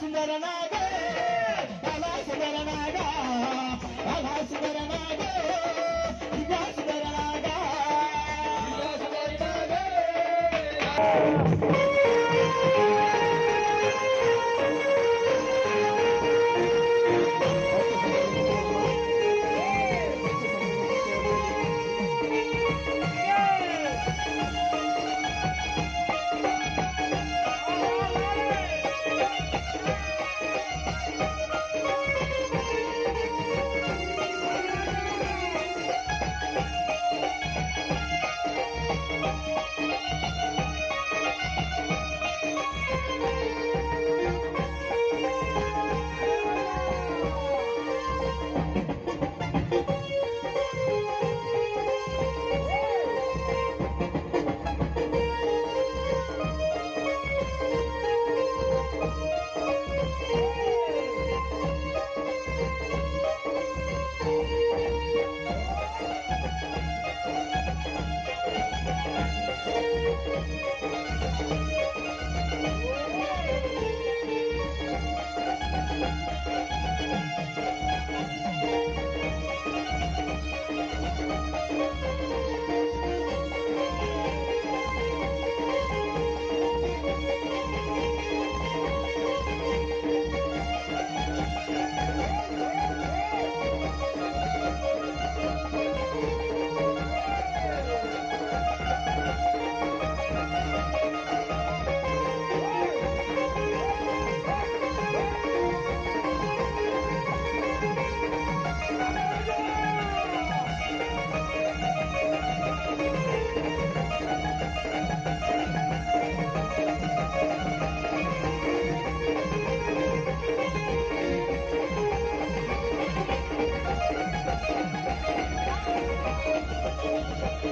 సుందరనాగా బాలా సుందరనాగా బాలా సుందరనాగా దివ్యా సుందరనాగా hello hello Yeah!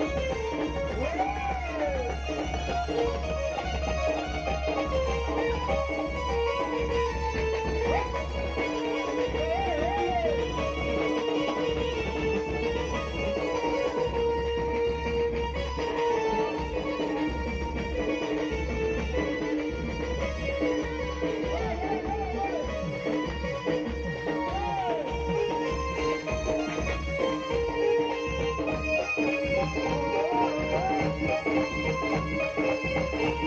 Thank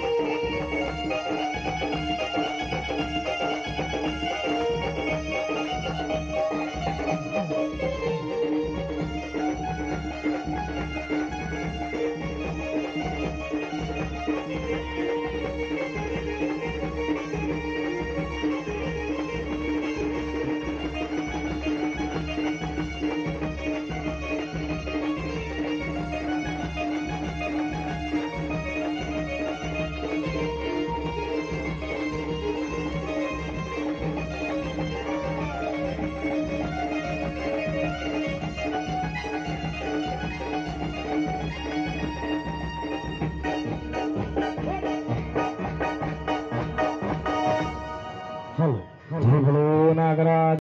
you.